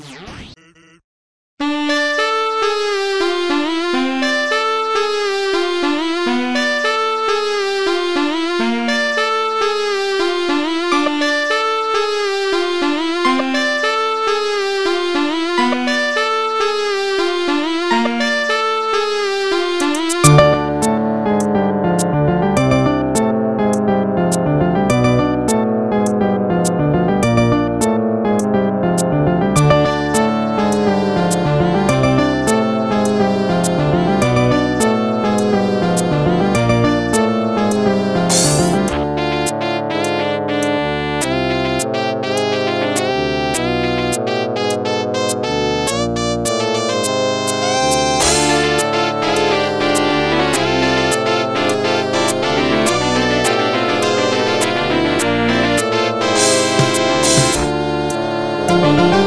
Yeah. Música